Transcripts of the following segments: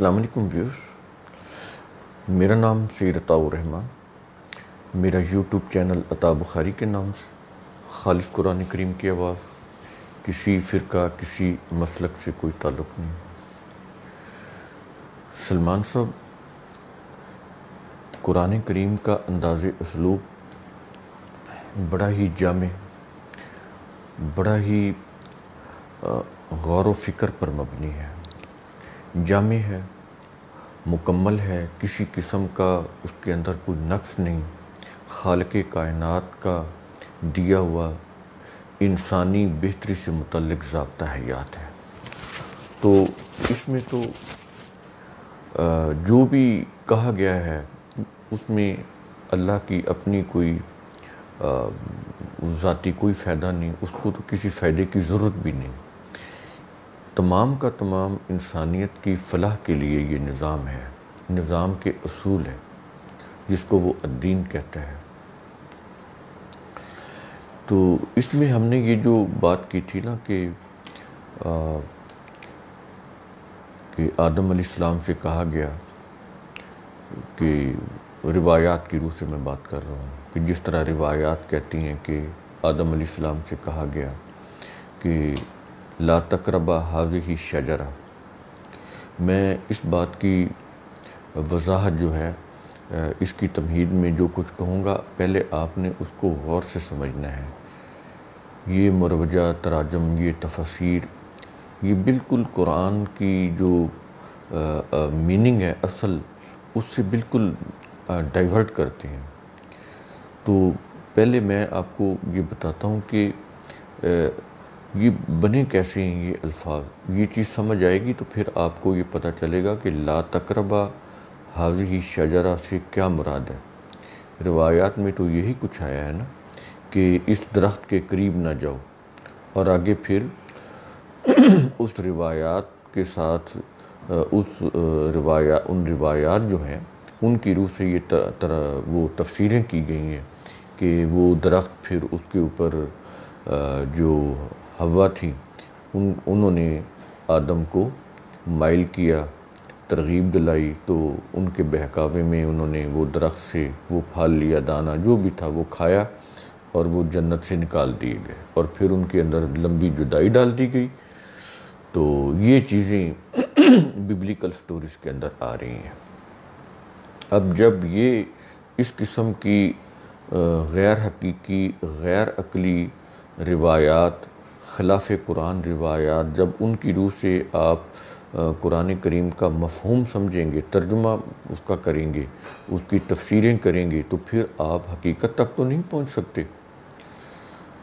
السلام علیکم ویورز۔ میرا نام سید عطاء الرحمن۔ میرا یوٹیوب چینل عطا بخاری کے نام سے۔ خالص قرآن کریم کی آواز۔ کسی فرقہ، کسی مسلک سے کوئی تعلق نہیں۔ سلمان صاحب، قرآن کریم کا انداز اسلوب بڑا ہی جامع، بڑا ہی غور و فکر پر مبنی ہے۔ جامع ہے، مکمل ہے، کسی قسم کا اس کے اندر کوئی نقص نہیں۔ خالق کائنات کا دیا ہوا انسانی بہتری سے متعلق ضابطہ حیات ہے۔ تو اس میں تو جو بھی کہا گیا ہے، اس میں اللہ کی اپنی کوئی ذاتی کوئی فائدہ نہیں، اس کو تو کسی فائدے کی ضرورت بھی نہیں۔ تمام کا تمام انسانیت کی فلاح کے لیے یہ نظام ہے، نظام کے اصول ہے، جس کو وہ الدین کہتا ہے۔ تو اس میں ہم نے یہ جو بات کی تھی نا کہ کہ آدم علیہ السلام سے کہا گیا کہ روایات کی روح سے میں بات کر رہا ہوں، کہ جس طرح روایات کہتی ہیں کہ آدم علیہ السلام سے کہا گیا کہ لا تقربہ حاضی شجرہ۔ میں اس بات کی وضاحت جو ہے اس کی تمہید میں جو کچھ کہوں گا، پہلے آپ نے اس کو غور سے سمجھنا ہے۔ یہ مروجہ، تراجم، یہ تفسیر، یہ بالکل قرآن کی جو میننگ ہے اصل، اس سے بالکل ڈائیورٹ کرتے ہیں۔ تو پہلے میں آپ کو یہ بتاتا ہوں کہ یہ بنے کیسے ہیں یہ الفاظ؟ یہ چیز سمجھ آئے گی تو پھر آپ کو یہ پتہ چلے گا کہ لا تقربہ حاضی شجرہ سے کیا مراد ہے۔ روایات میں تو یہی کچھ آیا ہے نا کہ اس درخت کے قریب نہ جاؤ۔ اور آگے پھر اس روایات کے ساتھ، اس روایات ان روایات جو ہیں، ان کی روح سے یہ وہ تفسیریں کی گئی ہیں کہ وہ درخت پھر اس کے اوپر جو ہوا تھی۔ ان، انہوں نے آدم کو مائل کیا، ترغیب دلائی، تو ان کے بہکاوے میں انہوں نے وہ درخت سے وہ پھال لیا، دانا جو بھی تھا وہ کھایا اور وہ جنت سے نکال دیے گئے۔ اور پھر ان کے اندر لمبی جدائی ڈال دی گئی۔ تو یہ چیزیں ببلیکل سٹوریز کے اندر آ رہی ہیں۔ اب جب یہ اس قسم کی غیر حقیقی، غیر عقلی روایات خلاف قرآن روایات، جب ان کی روح سے آپ قرآن کریم کا مفہوم سمجھیں گے، ترجمہ اس کا کریں گے، اس کی تفسیریں کریں گے، تو پھر آپ حقیقت تک تو نہیں پہنچ سکتے۔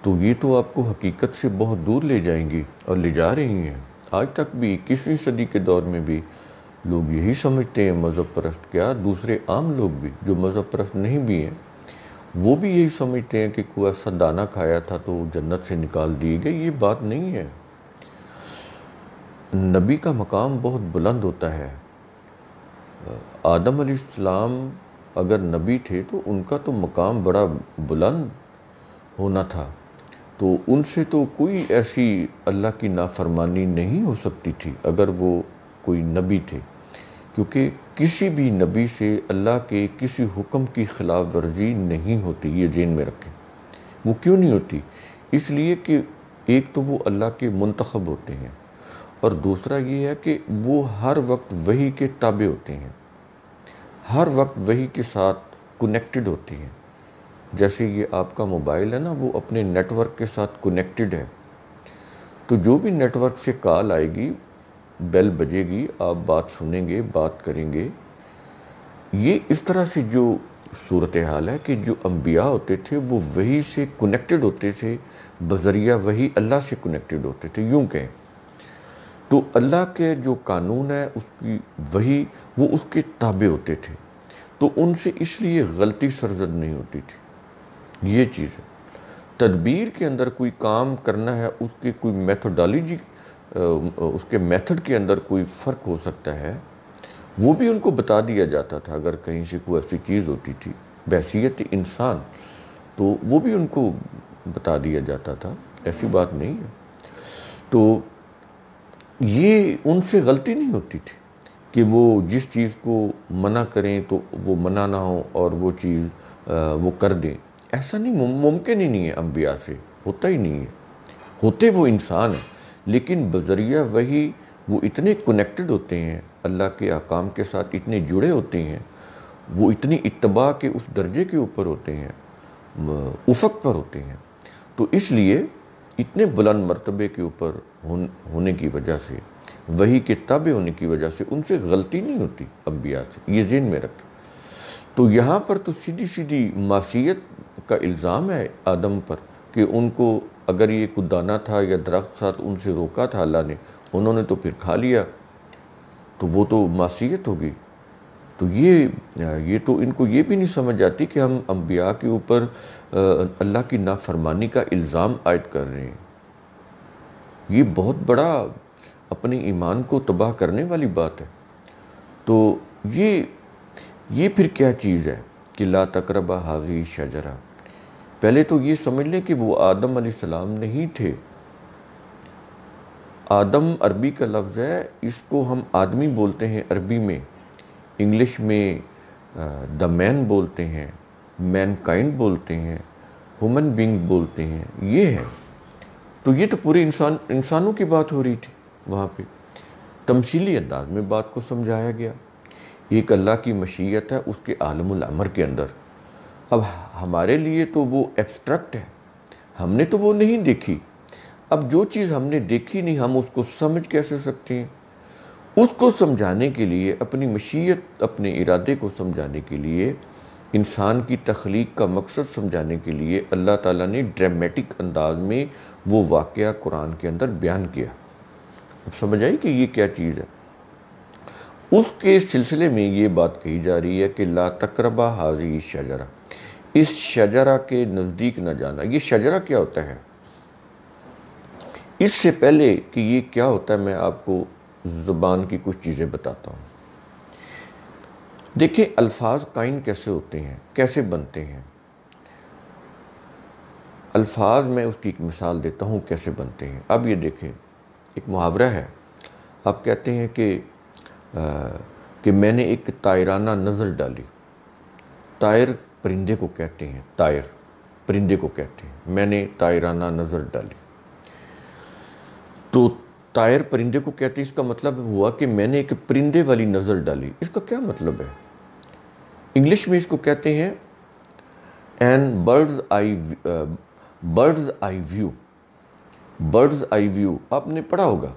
تو یہ تو آپ کو حقیقت سے بہت دور لے جائیں گی اور لے جا رہی ہیں۔ آج تک بھی کسی صدی کے دور میں بھی لوگ یہی سمجھتے ہیں، مذہب پرست، کیا دوسرے عام لوگ بھی جو مذہب پرست نہیں بھی ہیں وہ بھی یہی سمجھتے ہیں کہ کوئی ایسا دانہ کھایا تھا تو جنت سے نکال دیے گئے، یہ بات نہیں ہے۔ نبی کا مقام بہت بلند ہوتا ہے۔ آدم علیہ السلام اگر نبی تھے تو ان کا تو مقام بڑا بلند ہونا تھا۔ تو ان سے تو کوئی ایسی اللہ کی نافرمانی نہیں ہو سکتی تھی اگر وہ کوئی نبی تھے۔ کیونکہ کسی بھی نبی سے اللہ کے کسی حکم کی خلاف ورزی نہیں ہوتی، یہ ذہن میں رکھیں۔ وہ کیوں نہیں ہوتی؟ اس لیے کہ ایک تو وہ اللہ کے منتخب ہوتے ہیں، اور دوسرا یہ ہے کہ وہ ہر وقت وہی کے تابع ہوتے ہیں۔ ہر وقت وہی کے ساتھ کنیکٹڈ ہوتے ہیں۔ جیسے یہ آپ کا موبائل ہے نا، وہ اپنے نیٹ ورک کے ساتھ کنیکٹڈ ہے۔ تو جو بھی نیٹ ورک سے کال آئے گی بیل بجے گی، آپ بات سنیں گے، بات کریں گے۔ یہ اس طرح سے جو صورتحال ہے کہ جو انبیاء ہوتے تھے، وہ وہی سے کنیکٹڈ ہوتے تھے، بذریعہ وہی اللہ سے کنیکٹڈ ہوتے تھے۔ یوں کہیں۔ تو اللہ کے جو قانون ہے، اس کی وہی، وہ اس کے تابع ہوتے تھے۔ تو ان سے اس لیے غلطی سرزد نہیں ہوتی تھی۔ یہ چیز ہے۔ تدبیر کے اندر کوئی کام کرنا ہے، اس کی کوئی میتھوڈالوجی اس کے میتھڈ کے اندر کوئی فرق ہو سکتا ہے، وہ بھی ان کو بتا دیا جاتا تھا۔ اگر کہیں سے کوئی ایسی چیز ہوتی تھی، بحثیت انسان، تو وہ بھی ان کو بتا دیا جاتا تھا۔ ایسی بات نہیں ہے۔ تو یہ ان سے غلطی نہیں ہوتی تھی کہ وہ جس چیز کو منع کریں تو وہ منع نہ ہو اور وہ چیز وہ کر دیں۔ ایسا نہیں ممکن ہی نہیں ہے انبیاء سے، ہوتا ہی نہیں ہے۔ ہوتے وہ انسان ہیں۔ لیکن بذریعہ وہی وہ اتنے کنیکٹڈ ہوتے ہیں، اللہ کے احکام کے ساتھ اتنے جڑے ہوتے ہیں، وہ اتنی اتباع کے اس درجے کے اوپر ہوتے ہیں، افق پر ہوتے ہیں۔ تو اس لیے اتنے بلند مرتبے کے اوپر ہونے کی وجہ سے، وہی کے تابع ہونے کی وجہ سے ان سے غلطی نہیں ہوتی انبیاء سے، یہ ذہن میں رکھیں۔ تو یہاں پر تو سیدھی سیدھی معصیت کا الزام ہے آدم پر کہ ان کو اگر یہ کچھ دانا تھا یا درخت تھا تو ان سے روکا تھا اللہ نے، انہوں نے تو پھر کھا لیا۔ تو وہ تو معصیت ہوگی۔ تو یہ یہ تو ان کو یہ بھی نہیں سمجھ آتی کہ ہم انبیاء کے اوپر اللہ کی نافرمانی کا الزام عائد کر رہے ہیں۔ یہ بہت بڑا اپنے ایمان کو تباہ کرنے والی بات ہے۔ تو یہ یہ پھر کیا چیز ہے کہ لا تقربہ حاضی شجرہ؟ پہلے تو یہ سمجھ لیں کہ وہ آدم علیہ السلام نہیں تھے۔ آدم عربی کا لفظ ہے، اس کو ہم آدمی بولتے ہیں عربی میں۔ انگلش میں دا مین بولتے ہیں مین کائنڈ بولتے ہیں ہومن بینگ بولتے ہیں، یہ ہے۔ تو یہ تو پورے انسان، انسانوں کی بات ہو رہی تھی وہاں پہ۔ تمثیلی انداز میں بات کو سمجھایا گیا۔ ایک اللہ کی مشیت ہے، اس کے عالم العمر کے اندر۔ اب ہمارے لیے تو وہ ایبسٹریکٹ ہے۔ ہم نے تو وہ نہیں دیکھی۔ اب جو چیز ہم نے دیکھی نہیں، ہم اس کو سمجھ کیسے سکتے ہیں؟ اس کو سمجھانے کے لیے، اپنی مشیت، اپنے ارادے کو سمجھانے کے لیے، انسان کی تخلیق کا مقصد سمجھانے کے لیے اللہ تعالیٰ نے ڈرامیٹک انداز میں وہ واقعہ قرآن کے اندر بیان کیا۔ اب سمجھ آئی کہ یہ کیا چیز ہے؟ اس کے سلسلے میں یہ بات کہی جا رہی ہے کہ لا تقربہ حاضی شجرہ اس شجرہ کے نزدیک نہ جانا۔ یہ شجرہ کیا ہوتا ہے؟ اس سے پہلے کہ یہ کیا ہوتا ہے، میں آپ کو زبان کی کچھ چیزیں بتاتا ہوں۔ دیکھیں الفاظ قائم کیسے ہوتے ہیں، کیسے بنتے ہیں۔ الفاظ میں اس کی ایک مثال دیتا ہوں، کیسے بنتے ہیں۔ اب یہ دیکھیں، ایک محاورہ ہے۔ آپ کہتے ہیں کہ کہ میں نے ایک تائرانہ نظر ڈالی۔ تائر پرندے کو کہتے ہیں تائر پرندے کو کہتے ہیں۔ میں نے تائرانہ نظر ڈالی۔ تو تائر پرندے کو کہتے ہیں، اس کا مطلب ہوا کہ میں نے ایک پرندے والی نظر ڈالی۔ اس کا کیا مطلب ہے؟ انگلش میں اس کو کہتے ہیں an bird's eye bird's eye view bird's eye view آپ نے پڑھا ہوگا۔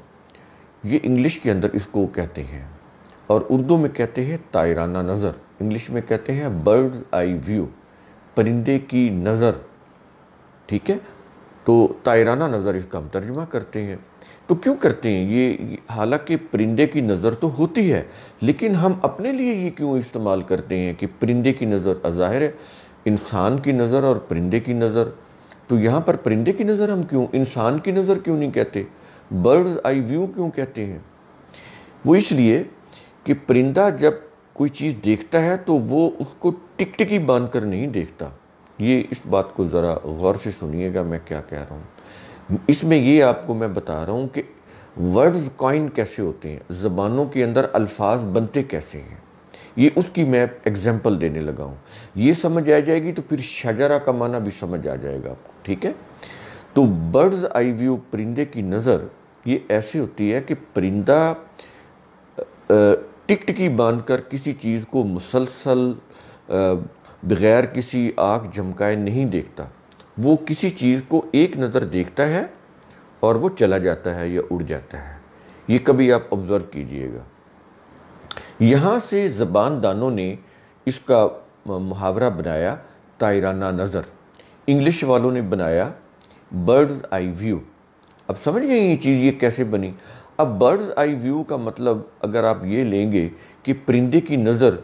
یہ انگلش کے اندر اس کو کہتے ہیں اور اردو میں کہتے ہیں تائرانہ نظر۔ انگلش میں کہتے ہیں برڈ آئی ویو پرندے کی نظر، ٹھیک ہے؟ تو تائرانہ نظر اس کا ہم ترجمہ کرتے ہیں۔ تو کیوں کرتے ہیں؟ یہ، حالانکہ پرندے کی نظر تو ہوتی ہے، لیکن ہم اپنے لیے یہ کیوں استعمال کرتے ہیں کہ پرندے کی نظر ظاہر ہے؟ انسان کی نظر اور پرندے کی نظر۔ تو یہاں پر پرندے کی نظر ہم کیوں، انسان کی نظر کیوں نہیں کہتے؟ برڈ آئی ویو کیوں کہتے ہیں؟ وہ اس لیے کہ پرندہ جب کوئی چیز دیکھتا ہے تو وہ اس کو ٹک ٹکی باندھ کر نہیں دیکھتا۔ یہ اس بات کو ذرا غور سے سنیے گا میں کیا کہہ رہا ہوں۔ اس میں یہ آپ کو میں بتا رہا ہوں کہ ورڈز کوائن کیسے ہوتے ہیں؟ زبانوں کے اندر الفاظ بنتے کیسے ہیں؟ یہ اس کی میں ایگزامپل دینے لگا ہوں۔ یہ سمجھ آ جائے گی تو پھر شجرہ کا معنی بھی سمجھ آ جائے گا آپ کو، ٹھیک ہے؟ تو برڈز آئی ویو پرندے کی نظر یہ ایسی ہوتی ہے کہ پرندہ ٹک ٹکی باندھ کر کسی چیز کو مسلسل بغیر کسی آگ جھمکائے نہیں دیکھتا۔ وہ کسی چیز کو ایک نظر دیکھتا ہے اور وہ چلا جاتا ہے یا اڑ جاتا ہے۔ یہ کبھی آپ آبزرو کیجیے گا۔ یہاں سے زبان دانوں نے اس کا محاورہ بنایا تائرانہ نظر۔ انگلش والوں نے بنایا برڈز آئی ویو اب سمجھ گئے یہ چیز یہ کیسے بنی؟ اب برڈز آئی ویو کا مطلب اگر آپ یہ لیں گے کہ پرندے کی نظر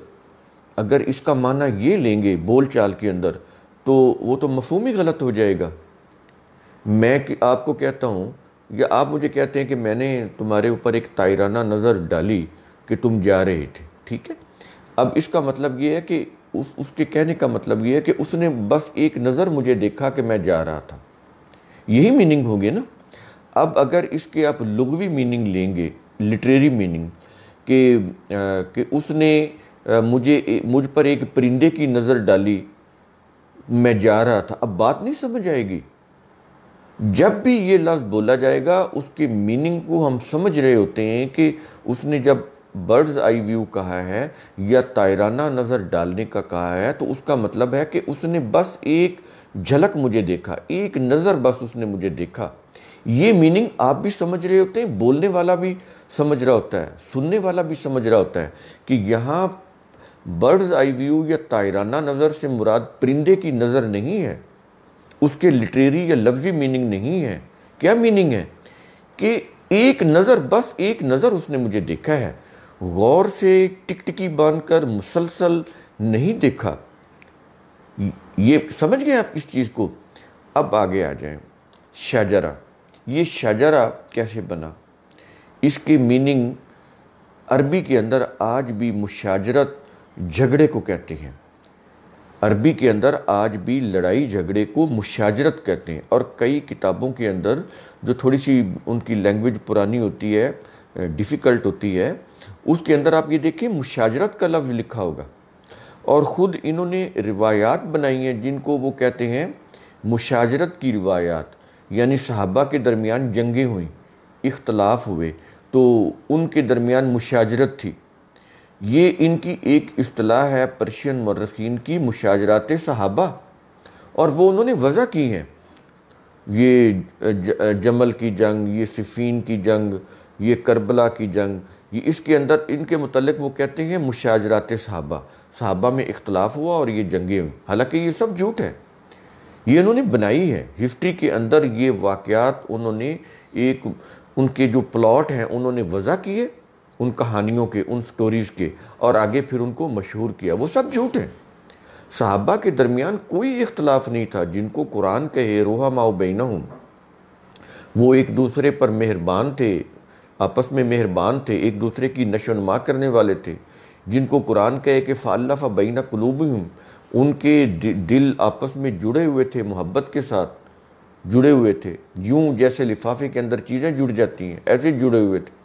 اگر اس کا معنی یہ لیں گے بول چال کے اندر، تو وہ تو مفہوم ہی غلط ہو جائے گا۔ میں آپ کو کہتا ہوں، یا آپ مجھے کہتے ہیں کہ میں نے تمہارے اوپر ایک تائرانہ نظر ڈالی کہ تم جا رہے تھے، ٹھیک ہے؟ اب اس کا مطلب یہ ہے کہ اس اس کے کہنے کا مطلب یہ ہے کہ اس نے بس ایک نظر مجھے دیکھا کہ میں جا رہا تھا۔ یہی میننگ ہوگی نا؟ اب اگر اس کے آپ لغوی میننگ لیں گے لٹریری میننگ کہ کہ اس نے مجھے، مجھ پر ایک پرندے کی نظر ڈالی، میں جا رہا تھا، اب بات نہیں سمجھ آئے گی۔ جب بھی یہ لفظ بولا جائے گا، اس کے میننگ کو ہم سمجھ رہے ہوتے ہیں کہ اس نے جب برڈز آئی ویو کہا ہے یا تائرانہ نظر ڈالنے کا کہا ہے، تو اس کا مطلب ہے کہ اس نے بس ایک جھلک مجھے دیکھا، ایک نظر بس اس نے مجھے دیکھا۔ یہ میننگ آپ بھی سمجھ رہے ہوتے ہیں، بولنے والا بھی سمجھ رہا ہوتا ہے، سننے والا بھی سمجھ رہا ہوتا ہے کہ یہاں برڈز آئی ویو یا تائرانہ نظر سے مراد پرندے کی نظر نہیں ہے، اس کے لٹریری یا لفظی میننگ نہیں ہے۔ کیا میننگ ہے؟ کہ ایک نظر، بس ایک نظر اس نے مجھے دیکھا ہے۔ غور سے ٹک ٹکی باندھ کر مسلسل نہیں دیکھا۔ یہ سمجھ گئے آپ اس چیز کو؟ اب آگے آ جائیں۔ شاجرہ یہ شاجرہ کیسے بنا؟ اس کی میننگ عربی کے اندر آج بھی مشاجرت جھگڑے کو کہتے ہیں۔ عربی کے اندر آج بھی لڑائی جھگڑے کو مشاجرت کہتے ہیں۔ اور کئی کتابوں کے اندر جو تھوڑی سی ان کی لینگویج پرانی ہوتی ہے ڈیفیکلٹ ہوتی ہے، اس کے اندر آپ یہ دیکھیں، مشاجرت کا لفظ لکھا ہوگا۔ اور خود انہوں نے روایات بنائی ہیں جن کو وہ کہتے ہیں مشاجرت کی روایات۔ یعنی صحابہ کے درمیان جنگیں ہوئیں، اختلاف ہوئے، تو ان کے درمیان مشاجرت تھی۔ یہ ان کی ایک اصطلاح ہے پرشین مرخین کی مشاجرات صحابہ، اور وہ انہوں نے وضع کی ہیں۔ یہ جمل کی جنگ، یہ صفین کی جنگ، یہ کربلا کی جنگ، یہ اس کے اندر ان کے متعلق وہ کہتے ہیں مشاجرات صحابہ۔ صحابہ میں اختلاف ہوا اور یہ جنگیں ہوئی حالانکہ یہ سب جھوٹ ہے یہ انہوں نے بنائی ہے۔ ہسٹری کے اندر یہ واقعات انہوں نے ایک ان کے جو پلاٹ ہیں انہوں نے وضع کیے، ان کہانیوں کے، ان سٹوریز کے، اور آگے پھر ان کو مشہور کیا۔ وہ سب جھوٹ ہیں۔ صحابہ کے درمیان کوئی اختلاف نہیں تھا۔ جن کو قرآن کہے، روحا ماؤ بینہم۔ وہ ایک دوسرے پر مہربان تھے، آپس میں مہربان تھے، ایک دوسرے کی نشو نما کرنے والے تھے۔ جن کو قرآن کہے کہ فالف بینہ قلوبہم ان کے دل آپس میں جڑے ہوئے تھے، محبت کے ساتھ جڑے ہوئے تھے۔ یوں جیسے لفافے کے اندر چیزیں جڑ جاتی ہیں، ایسے جڑے ہوئے تھے۔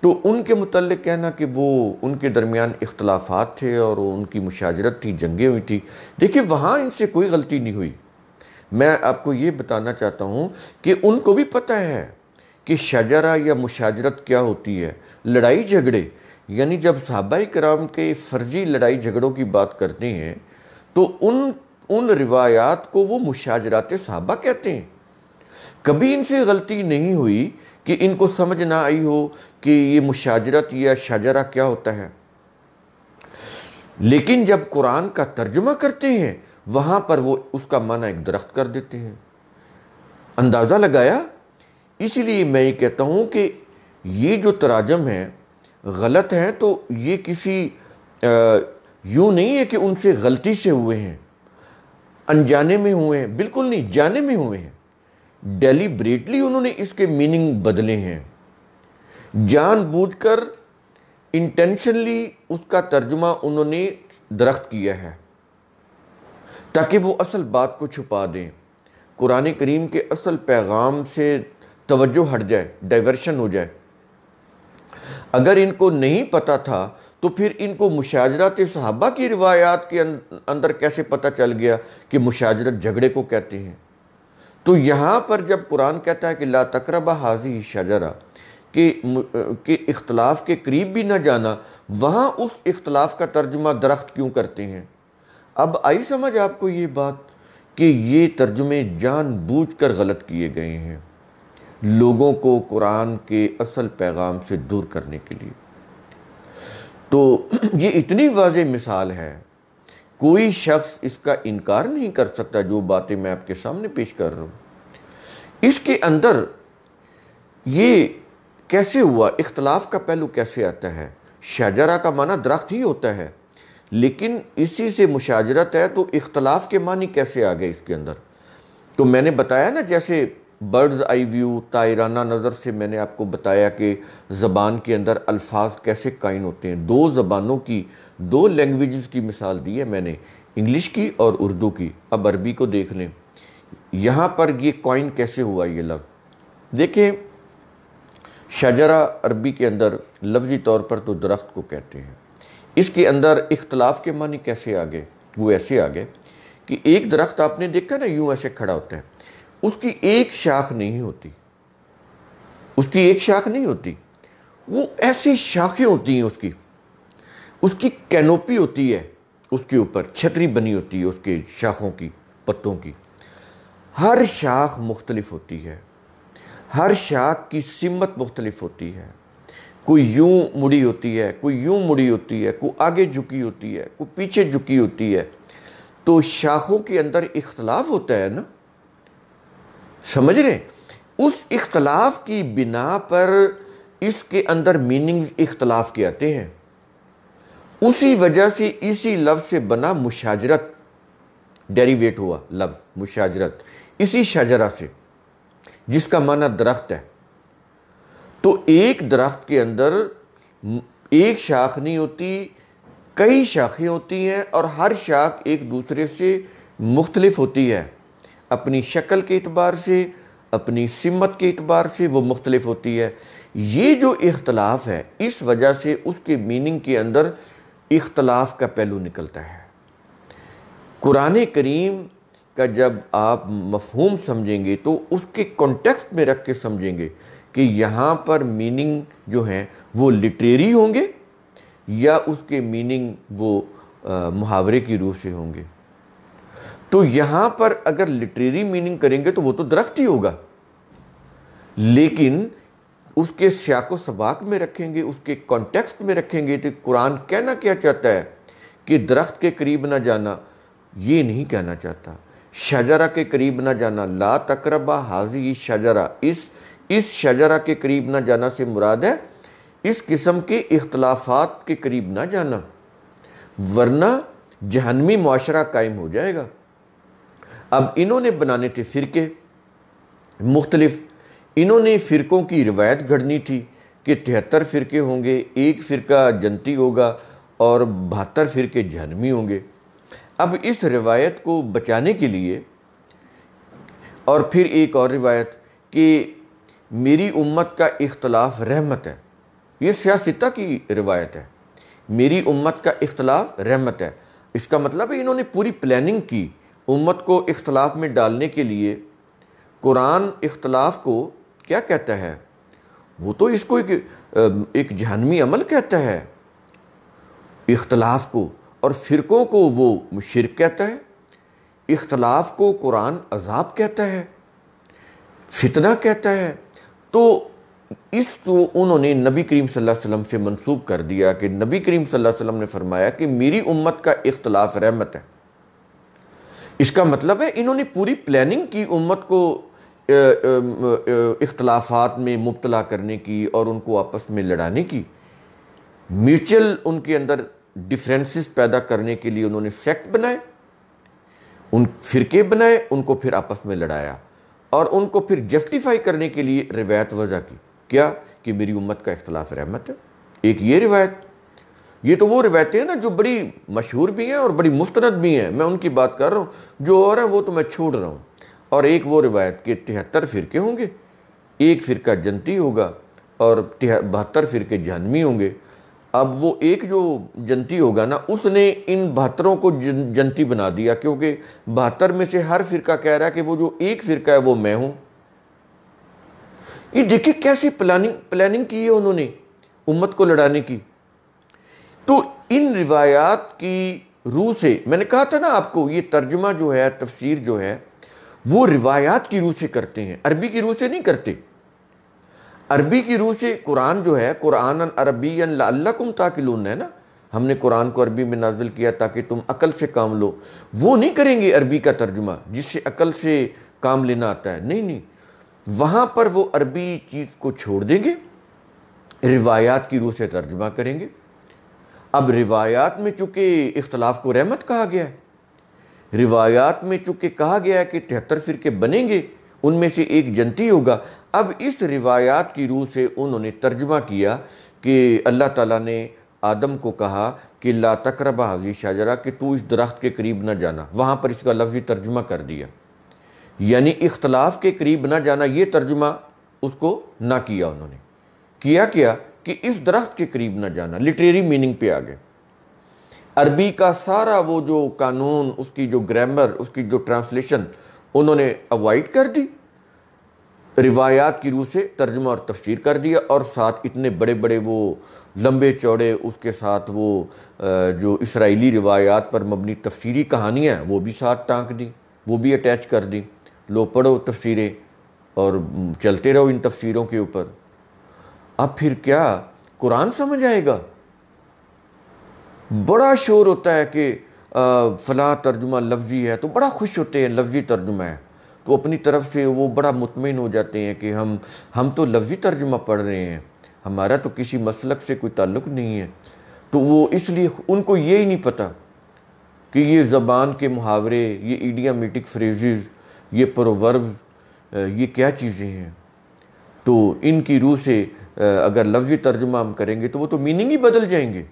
تو ان کے متعلق کہنا کہ وہ ان کے درمیان اختلافات تھے اور ان کی مشاجرت تھی، جنگیں ہوئی تھی۔ دیکھیں وہاں ان سے کوئی غلطی نہیں ہوئی۔ میں آپ کو یہ بتانا چاہتا ہوں کہ ان کو بھی پتہ ہے کہ شجرہ یا مشاجرت کیا ہوتی ہے۔ لڑائی جھگڑے یعنی جب صحابہ کرام کے فرضی لڑائی جھگڑوں کی بات کرتے ہیں تو ان ان روایات کو وہ مشاجرات صحابہ کہتے ہیں۔ کبھی ان سے غلطی نہیں ہوئی کہ ان کو سمجھ نہ آئی ہو کہ یہ مشاجرت یا شجرہ کیا ہوتا ہے۔ لیکن جب قرآن کا ترجمہ کرتے ہیں، وہاں پر وہ اس کا معنی ایک درخت کر دیتے ہیں۔ اندازہ لگایا؟ اسی لیے میں یہ کہتا ہوں کہ یہ جو تراجم ہیں غلط ہیں تو یہ کسی یوں نہیں ہے کہ ان سے غلطی سے ہوئے ہیں، انجانے میں ہوئے ہیں، بالکل نہیں، جانے میں ہوئے ہیں۔ ڈیلیبریٹلی انہوں نے اس کے میننگ بدلے ہیں۔ جان بوجھ کر انٹینشنلی اس کا ترجمہ انہوں نے درخت کیا ہے۔ تاکہ وہ اصل بات کو چھپا دیں۔ قرآن کریم کے اصل پیغام سے توجہ ہٹ جائے ڈائیورشن ہو جائے۔ اگر ان کو نہیں پتا تھا تو پھر ان کو مشاجرات صحابہ کی روایات کے اندر کیسے پتہ چل گیا کہ مشاجرت جھگڑے کو کہتے ہیں؟ تو یہاں پر جب قرآن کہتا ہے کہ لا تقربہ حاضی شجرہ کہ اختلاف کے قریب بھی نہ جانا، وہاں اس اختلاف کا ترجمہ درخت کیوں کرتے ہیں؟ اب آئی سمجھ آپ کو یہ بات کہ یہ ترجمے جان بوجھ کر غلط کیے گئے ہیں لوگوں کو قرآن کے اصل پیغام سے دور کرنے کے لیے۔ تو یہ اتنی واضح مثال ہے، کوئی شخص اس کا انکار نہیں کر سکتا جو باتیں میں آپ کے سامنے پیش کر رہا ہوں۔ اس کے اندر یہ کیسے ہوا؟ اختلاف کا پہلو کیسے آتا ہے؟ شاجرہ کا معنی درخت ہی ہوتا ہے، لیکن اسی سے مشاجرت ہے تو اختلاف کے معنی کیسے آ گئے اس کے اندر؟ تو میں نے بتایا نا، جیسے برڈز آئی ویو تائرانہ نظر سے میں نے آپ کو بتایا کہ زبان کے اندر الفاظ کیسے قائن ہوتے ہیں۔ دو زبانوں کی، دو لینگویجز کی مثال دی ہے میں نے، انگلش کی اور اردو کی۔ اب عربی کو دیکھ لیں۔ یہاں پر یہ کوائن کیسے ہوا یہ لفظ؟ دیکھیں، شجرہ عربی کے اندر لفظی طور پر تو درخت کو کہتے ہیں۔ اس کے اندر اختلاف کے معنی کیسے آگے وہ ایسے آگے کہ ایک درخت آپ نے دیکھا نا، یوں ایسے کھڑا ہوتا ہے۔ اس کی ایک شاخ نہیں ہوتی۔ اس کی ایک شاخ نہیں ہوتی۔ وہ ایسی شاخیں ہوتی ہیں اس کی۔ اس کی کینوپی ہوتی ہے۔ اس کے اوپر چھتری بنی ہوتی ہے، اس کے شاخوں کی، پتوں کی۔ ہر شاخ مختلف ہوتی ہے۔ ہر شاخ کی سمت مختلف ہوتی ہے۔ کوئی یوں مڑی ہوتی ہے، کوئی یوں مڑی ہوتی ہے، کوئی آگے جھکی ہوتی ہے، کوئی پیچھے جھکی ہوتی ہے۔ تو شاخوں کے اندر اختلاف ہوتا ہے نا۔ سمجھ رہے اس اختلاف کی بنا پر اس کے اندر میننگ اختلاف کے آتے ہیں۔ اسی وجہ سے اسی لفظ سے بنا مشاجرت ڈیریویٹ ہوا لفظ، مشاجرت۔ اسی شجرہ سے، جس کا معنی درخت ہے۔ تو ایک درخت کے اندر ایک شاخ نہیں ہوتی، کئی شاخیں ہوتی ہیں اور ہر شاخ ایک دوسرے سے مختلف ہوتی ہے۔ اپنی شکل کے اعتبار سے، اپنی سمت کے اعتبار سے وہ مختلف ہوتی ہے۔ یہ جو اختلاف ہے، اس وجہ سے اس کے میننگ کے اندر اختلاف کا پہلو نکلتا ہے۔ قرآن کریم کا جب آپ مفہوم سمجھیں گے، تو اس کے کانٹیکسٹ میں رکھ کے سمجھیں گے کہ یہاں پر میننگ جو ہیں، وہ لٹریری ہوں گے یا اس کے میننگ وہ محاورے کی روح سے ہوں گے۔ تو یہاں پر اگر لٹریری میننگ کریں گے تو وہ تو درخت ہی ہوگا۔ لیکن اس کے سیاق و سباق میں رکھیں گے، اس کے کانٹیکسٹ میں رکھیں گے تو قرآن کہنا کیا چاہتا ہے کہ درخت کے قریب نہ جانا، یہ نہیں کہنا چاہتا۔ شجرہ کے قریب نہ جانا، لا تقربہ حاضی شجرہ، اس اس شجرہ کے قریب نہ جانا سے مراد ہے اس قسم کے اختلافات کے قریب نہ جانا، ورنہ جہنمی معاشرہ قائم ہو جائے گا۔ اب انہوں نے بنانے تھے فرقے مختلف۔ انہوں نے فرقوں کی روایت گھڑنی تھی کہ تہتر فرقے ہوں گے، ایک فرقہ جنتی ہوگا اور بہتر فرقے جہنمی ہوں گے۔ اب اس روایت کو بچانے کے لیے اور پھر ایک اور روایت کہ میری امت کا اختلاف رحمت ہے۔ یہ سیاستہ کی روایت ہے۔ میری امت کا اختلاف رحمت ہے۔ اس کا مطلب ہے انہوں نے پوری پلاننگ کی۔ امت کو اختلاف میں ڈالنے کے لیے قرآن اختلاف کو کیا کہتا ہے؟ وہ تو اس کو ایک ایک جہنمی عمل کہتا ہے۔ اختلاف کو اور فرقوں کو وہ شرک کہتا ہے۔ اختلاف کو قرآن عذاب کہتا ہے۔ فتنہ کہتا ہے۔ تو اس کو انہوں نے نبی کریم صلی اللہ علیہ وسلم سے منسوب کر دیا کہ نبی کریم صلی اللہ علیہ وسلم نے فرمایا کہ میری امت کا اختلاف رحمت ہے۔ اس کا مطلب ہے انہوں نے پوری پلاننگ کی امت کو اختلافات میں مبتلا کرنے کی اور ان کو آپس میں لڑانے کی۔ میوچل ان کے اندر ڈیفرنسز پیدا کرنے کے لیے انہوں نے سیکٹ بنائے، ان فرقے بنائے، ان کو پھر آپس میں لڑایا اور ان کو پھر جسٹیفائی کرنے کے لیے روایت وضع کی۔ کیا؟ کہ میری امت کا اختلاف رحمت ہے۔ ایک یہ روایت۔ یہ تو وہ روایتیں ہیں نا جو بڑی مشہور بھی ہیں اور بڑی مستند بھی ہیں۔ میں ان کی بات کر رہا ہوں۔ جو اور ہیں وہ تو میں چھوڑ رہا ہوں۔ اور ایک وہ روایت کہ تہتر فرقے ہوں گے۔ ایک فرقہ جنتی ہوگا اور بہتر فرقے جہنمی ہوں گے۔ اب وہ ایک جو جنتی ہوگا نا، اس نے ان بہتروں کو جنتی بنا دیا۔ کیونکہ بہتر میں سے ہر فرقہ کہہ رہا ہے کہ وہ جو ایک فرقہ ہے وہ میں ہوں۔ یہ دیکھیں کیسی پلاننگ پلاننگ کی ہے انہوں نے، امت کو لڑانے کی۔ تو ان روایات کی روح سے، میں نے کہا تھا نا آپ کو، یہ ترجمہ جو ہے، تفسیر جو ہے، وہ روایات کی روح سے کرتے ہیں۔ عربی کی روح سے نہیں کرتے۔ عربی کی روح سے قرآن جو ہے قرآن عربی لعلکم تاکلون، ہے نا؟ ہم نے قرآن کو عربی میں نازل کیا تاکہ تم عقل سے کام لو۔ وہ نہیں کریں گے عربی کا ترجمہ، جس سے عقل سے کام لینا آتا ہے۔ نہیں نہیں۔ وہاں پر وہ عربی چیز کو چھوڑ دیں گے، روایات کی روح سے ترجمہ کریں گے۔ اب روایات میں چونکہ اختلاف کو رحمت کہا گیا ہے، روایات میں چونکہ کہا گیا ہے کہ تہتر فرقے بنیں گے، ان میں سے ایک جنتی ہوگا۔ اب اس روایات کی روح سے انہوں نے ترجمہ کیا کہ اللہ تعالیٰ نے آدم کو کہا کہ لا تقربہ حضی شاجرہ کہ تو اس درخت کے قریب نہ جانا۔ وہاں پر اس کا لفظی ترجمہ کر دیا۔ یعنی اختلاف کے قریب نہ جانا، یہ ترجمہ اس کو نہ کیا انہوں نے۔ کیا کیا؟ کہ اس درخت کے قریب نہ جانا لٹریری میننگ پہ آگے۔ عربی کا سارا وہ جو قانون، اس کی جو گرامر اس کی جو ٹرانسلیشن انہوں نے اوائڈ کر دی۔ روایات کی روح سے ترجمہ اور تفسیر کر دیا اور ساتھ اتنے بڑے بڑے وہ لمبے چوڑے، اس کے ساتھ وہ جو اسرائیلی روایات پر مبنی تفسیری کہانیاں ہیں، وہ بھی ساتھ ٹانک دیں، وہ بھی اٹیچ کر دیں۔ لو پڑھو تفسیریں اور چلتے رہو ان تفسیروں کے اوپر۔ اب پھر کیا قرآن سمجھ آئے گا؟ بڑا شور ہوتا ہے کہ فلاں ترجمہ لفظی ہے تو بڑا خوش ہوتے ہیں، لفظی ترجمہ ہے۔ تو اپنی طرف سے وہ بڑا مطمئن ہو جاتے ہیں کہ ہم ہم تو لفظی ترجمہ پڑھ رہے ہیں۔ ہمارا تو کسی مسلک سے کوئی تعلق نہیں ہے۔ تو وہ اس لیے ان کو یہ ہی نہیں پتا کہ یہ زبان کے محاورے، یہ ایڈیامیٹک فریزز یہ پروورب یہ کیا چیزیں ہیں۔ تو ان کی روح سے اگر لفظی ترجمہ ہم کریں گے تو وہ تو میننگ ہی بدل جائیں گے۔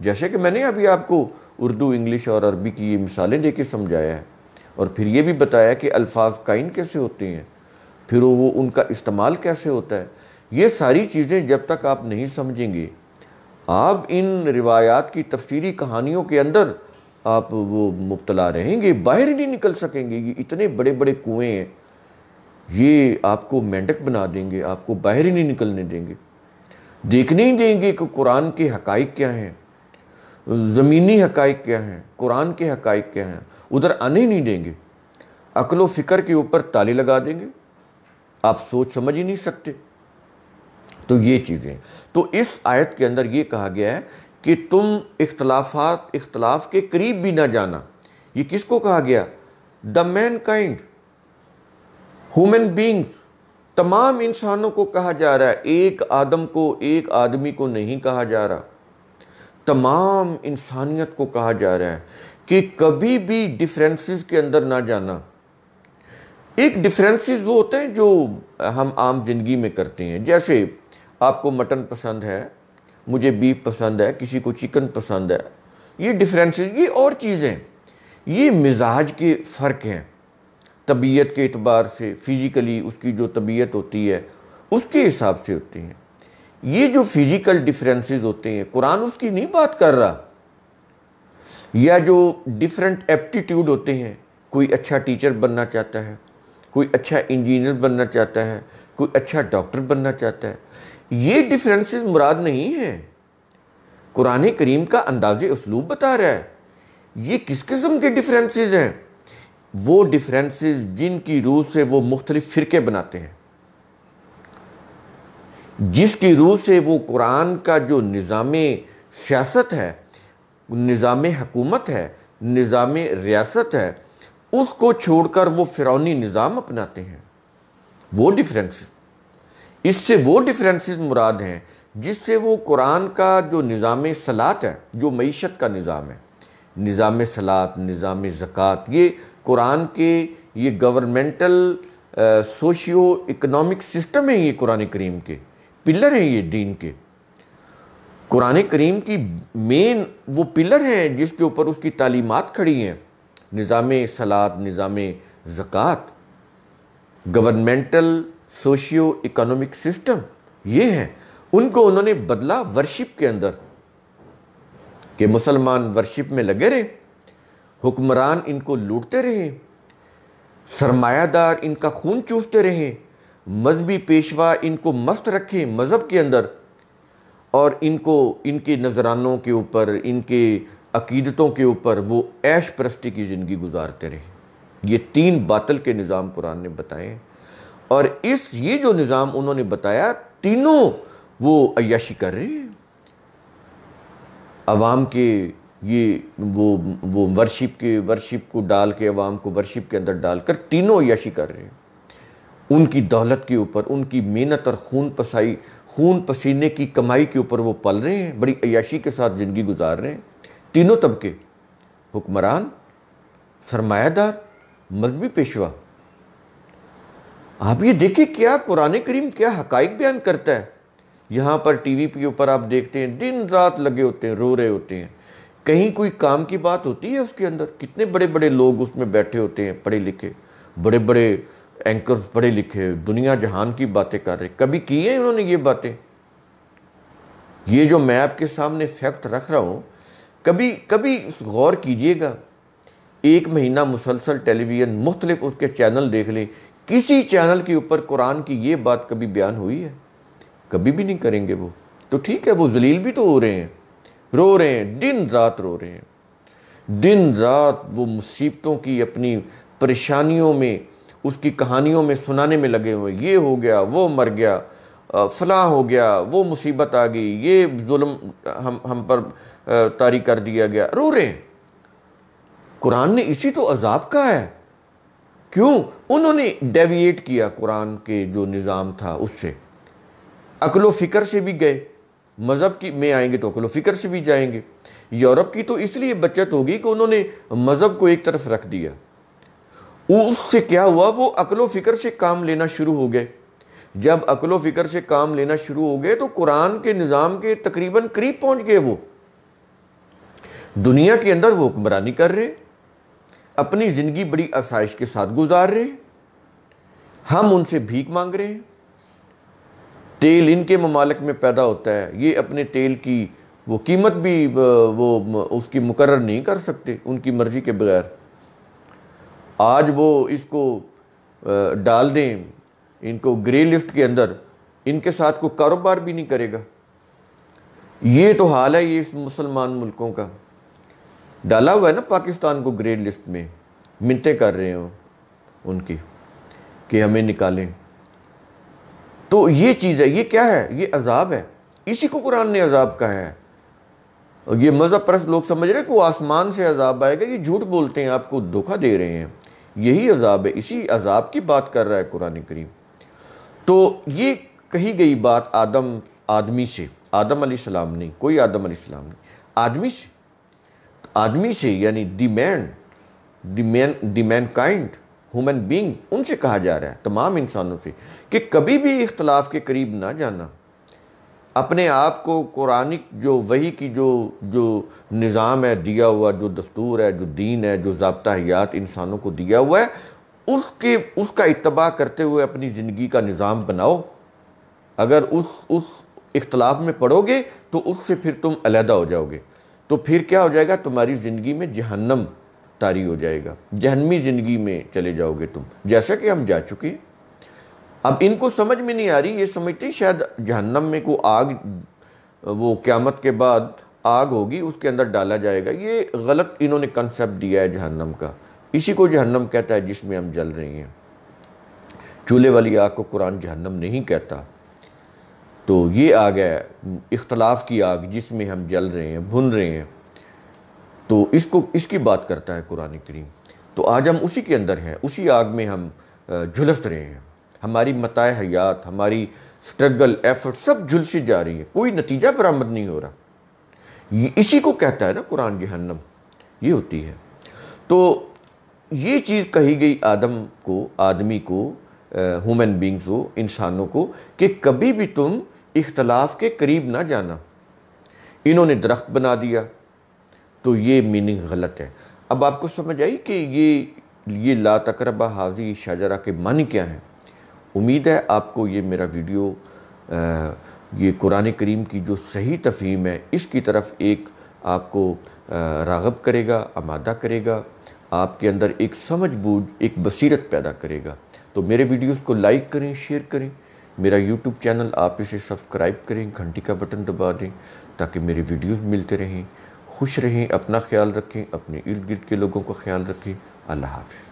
جیسے کہ میں نے ابھی آپ کو اردو، انگلش اور عربی کی یہ مثالیں دے کے سمجھایا ہے، اور پھر یہ بھی بتایا کہ الفاظ قائن کیسے ہوتے ہیں، پھر وہ ان کا استعمال کیسے ہوتا ہے۔ یہ ساری چیزیں جب تک آپ نہیں سمجھیں گے، آپ ان روایات کی تفسیری کہانیوں کے اندر آپ وہ مبتلا رہیں گے، باہر ہی نہیں نکل سکیں گے۔ یہ اتنے بڑے بڑے کنویں ہیں۔ یہ آپ کو مینڈک بنا دیں گے، آپ کو باہر ہی نہیں نکلنے دیں گے۔ دیکھنے ہی دیں گے کہ قرآن کے حقائق کیا ہیں، زمینی حقائق کیا ہیں، قرآن کے حقائق کیا ہیں۔ ادھر آنے ہی نہیں دیں گے۔ عقل و فکر کے اوپر تالے لگا دیں گے۔ آپ سوچ سمجھ ہی نہیں سکتے۔ تو یہ چیزیں۔ تو اس آیت کے اندر یہ کہا گیا ہے کہ تم اختلافات، اختلاف کے قریب بھی نہ جانا۔ یہ کس کو کہا گیا؟ دا مین کائنڈ ہومن بینگز تمام انسانوں کو کہا جا رہا ہے، ایک آدم کو ایک آدمی کو نہیں کہا جا رہا۔ تمام انسانیت کو کہا جا رہا ہے کہ کبھی بھی ڈیفرنسز کے اندر نہ جانا۔ ایک ڈیفرنسز وہ ہوتے ہیں جو ہم عام زندگی میں کرتے ہیں۔ جیسے آپ کو مٹن پسند ہے، مجھے بیف پسند ہے، کسی کو چکن پسند ہے۔ یہ ڈیفرنسز یہ اور چیزیں، یہ مزاج کے فرق ہیں۔ طبیعت کے اعتبار سے فزیکلی اس کی جو طبیعت ہوتی ہے، اس کے حساب سے ہوتی ہیں۔ یہ جو فزیکل ڈیفرنسز ہوتے ہیں، قرآن اس کی نہیں بات کر رہا۔ یا جو ڈیفرنٹ ایپٹیٹیوڈ ہوتے ہیں، کوئی اچھا ٹیچر بننا چاہتا ہے، کوئی اچھا انجینئر بننا چاہتا ہے، کوئی اچھا ڈاکٹر بننا چاہتا ہے۔ یہ ڈیفرنسز مراد نہیں ہیں۔ قرآن کریم کا انداز اسلوب بتا رہا ہے۔ یہ کس قسم کے ڈیفرنسز ہیں؟ وہ ڈیفرنسز جن کی روح سے وہ مختلف فرقے بناتے ہیں۔ جس کی روح سے وہ قرآن کا جو نظام سیاست ہے، نظام حکومت ہے، نظام ریاست ہے، اس کو چھوڑ کر وہ فرونی نظام اپناتے ہیں۔ وہ ڈیفرنس اس سے وہ ڈیفرنسز مراد ہیں، جس سے وہ قرآن کا جو نظام سلات ہے، جو معیشت کا نظام ہے۔ نظام سلات نظام زکوٰۃ، یہ قرآن کے یہ گورنمنٹل سوشیو اکنامک سسٹم ہیں یہ قرآن کریم کے پلر ہیں یہ دین کے۔ قرآن کریم کی مین وہ پلر ہیں جس کے اوپر اس کی تعلیمات کھڑی ہیں۔ نظام سلاد نظام زکوٰۃ گورنمنٹل سوشیو اکنامک سسٹم یہ ہیں۔ ان کو انہوں نے بدلا ورشپ کے اندر کہ مسلمان ورشپ میں لگے رہے۔ حکمران ان کو لوٹتے رہے سرمایہ دار ان کا خون چوستے رہے، مذہبی پیشوا ان کو مست رکھیں مذہب کے اندر، اور ان کو ان کے نظرانوں کے اوپر، ان کے عقیدتوں کے اوپر وہ عیش پرستی کی زندگی گزارتے رہے۔ یہ تین باطل کے نظام قرآن نے بتائے۔ اور اس یہ جو نظام انہوں نے بتایا، تینوں وہ عیاشی کر رہے ہیں۔ عوام کے یہ وہ وہ ورشپ کے ورشپ کو ڈال کے عوام کو ورشپ کے اندر ڈال کر تینوں عیاشی کر رہے ہیں۔ ان کی دولت کے اوپر، ان کی محنت اور خون پسائی، خون پسینے کی کمائی کے اوپر وہ پل رہے ہیں، بڑی عیاشی کے ساتھ زندگی گزار رہے ہیں۔ تینوں طبقے، حکمران، سرمایہ دار، مذہبی پیشوا۔ آپ یہ دیکھیں کیا قرآن کریم کیا حقائق بیان کرتا ہے۔ یہاں پر ٹی وی کے اوپر آپ دیکھتے ہیں، دن رات لگے ہوتے ہیں، رو رہے ہوتے ہیں۔ کہیں کوئی کام کی بات ہوتی ہے اس کے اندر؟ کتنے بڑے بڑے لوگ اس میں بیٹھے ہوتے ہیں پڑھے لکھے، بڑے بڑے اینکرز پڑھے لکھے، دنیا جہان کی باتیں کر رہے، کبھی کی ہیں انہوں نے یہ باتیں؟ یہ جو میں آپ کے سامنے فیکٹ رکھ رہا ہوں، کبھی کبھی غور کیجیے گا، ایک مہینہ مسلسل ٹیلی ویژن مختلف اس کے چینل دیکھ لیں، کسی چینل کے اوپر قرآن کی یہ بات کبھی بیان ہوئی ہے؟ کبھی بھی نہیں کریں گے وہ۔ تو ٹھیک ہے، وہ ذلیل بھی تو ہو رہے ہیں۔ رو رہے ہیں، دن رات رو رہے ہیں۔ دن رات وہ مصیبتوں کی اپنی پریشانیوں میں، اس کی کہانیوں میں سنانے میں لگے ہوئے یہ ہو گیا، وہ مر گیا فلاں ہو گیا، وہ مصیبت آ گئی، یہ ظلم ہم ہم پر طاری کر دیا گیا۔ رو رہے ہیں۔ قرآن نے اسی تو عذاب کا ہے۔ کیوں؟ انہوں نے ڈیویٹ کیا قرآن کے جو نظام تھا اس سے۔ عقل و فکر سے بھی گئے۔ مذہب کی میں آئیں گے تو عقل و فکر سے بھی جائیں گے۔ یورپ کی تو اس لیے بچت ہوگی کہ انہوں نے مذہب کو ایک طرف رکھ دیا۔ اس سے کیا ہوا؟ وہ عقل و فکر سے کام لینا شروع ہو گئے۔ جب عقل و فکر سے کام لینا شروع ہو گئے تو قرآن کے نظام کے تقریباً قریب پہنچ گئے وہ۔ دنیا کے اندر وہ حکمرانی کر رہے اپنی زندگی بڑی آسائش کے ساتھ گزار رہے ہم ان سے بھیک مانگ رہے ہیں۔ تیل ان کے ممالک میں پیدا ہوتا ہے، یہ اپنے تیل کی وہ قیمت بھی وہ اس کی مقرر نہیں کر سکتے ان کی مرضی کے بغیر۔ آج وہ اس کو ڈال دیں، ان کو گرے لسٹ کے اندر، ان کے ساتھ کوئی کاروبار بھی نہیں کرے گا۔ یہ تو حال ہے یہ اس مسلمان ملکوں کا۔ ڈالا ہوا ہے نا پاکستان کو گرے لسٹ میں، منتیں کر رہے ہوں ان کی کہ ہمیں نکالیں۔ تو یہ چیز ہے، یہ کیا ہے؟ یہ عذاب ہے۔ اسی کو قرآن نے عذاب کہا ہے۔ یہ مذہب پرست لوگ سمجھ رہے ہیں کہ وہ آسمان سے عذاب آئے گا، یہ جھوٹ بولتے ہیں، آپ کو دھوکہ دے رہے ہیں۔ یہی عذاب ہے، اسی عذاب کی بات کر رہا ہے قرآن کریم۔ تو یہ کہی گئی بات آدم، آدمی سے، آدم علیہ السلام نہیں، کوئی آدم علیہ السلام نہیں، آدمی سے۔ آدمی سے یعنی دی مین دی مین دی مین کائنڈ ہومن بینگ ان سے کہا جا رہا ہے، تمام انسانوں سے، کہ کبھی بھی اختلاف کے قریب نہ جانا۔ اپنے آپ کو قرآن جو وہی کی جو جو نظام ہے، دیا ہوا، جو دستور ہے، جو دین ہے، جو ضابطہ حیات انسانوں کو دیا ہوا ہے، اس کے، اس کا اتباع کرتے ہوئے اپنی زندگی کا نظام بناؤ۔ اگر اس اس اختلاف میں پڑھو گے تو اس سے پھر تم علیحدہ ہو جاؤ گے۔ تو پھر کیا ہو جائے گا؟ تمہاری زندگی میں جہنم۔ تاری ہو جائے گا۔ جہنمی زندگی میں چلے جاؤ گے تم۔ جیسا کہ ہم جا چکے ہیں۔ اب ان کو سمجھ میں نہیں آ رہی، یہ سمجھتے شاید جہنم میں کو آگ، وہ قیامت کے بعد آگ ہوگی، اس کے اندر ڈالا جائے گا۔ یہ غلط انہوں نے کنسپٹ دیا ہے جہنم کا۔ اسی کو جہنم کہتا ہے جس میں ہم جل رہے ہیں۔ چولہے والی آگ کو قرآن جہنم نہیں کہتا۔ تو یہ آگ ہے، اختلاف کی آگ جس میں ہم جل رہے ہیں، بھن رہے ہیں۔ تو اس کو، اس کی بات کرتا ہے قرآن کریم۔ تو آج ہم اسی کے اندر ہیں، اسی آگ میں ہم جھلس رہے ہیں۔ ہماری متاع حیات، ہماری سٹرگل ایفرٹ سب جھلسی جا رہی ہے کوئی نتیجہ برآمد نہیں ہو رہا۔ اسی کو کہتا ہے نا قرآن جہنم۔ یہ ہوتی ہے۔ تو یہ چیز کہی گئی آدم کو، آدمی کو ہومن بینگز کو، انسانوں کو کہ کبھی بھی تم اختلاف کے قریب نہ جانا۔ انہوں نے درخت بنا دیا۔ تو یہ میننگ غلط ہے۔ اب آپ کو سمجھ آئی کہ یہ یہ لا تقربہ حاضی شاجرہ کے معنی کیا ہیں؟ امید ہے آپ کو یہ میرا ویڈیو یہ قرآن کریم کی جو صحیح تفہیم ہے، اس کی طرف ایک آپ کو راغب کرے گا، آمادہ کرے گا، آپ کے اندر ایک سمجھ بوجھ، ایک بصیرت پیدا کرے گا۔ تو میرے ویڈیوز کو لائک کریں، شیئر کریں۔ میرا یوٹیوب چینل آپ اسے سبسکرائب کریں، گھنٹی کا بٹن دبا دیں تاکہ میرے ویڈیوز ملتے رہیں۔ خوش رہیں، اپنا خیال رکھیں اپنے ارد گرد کے لوگوں کا خیال رکھیں۔ اللہ حافظ۔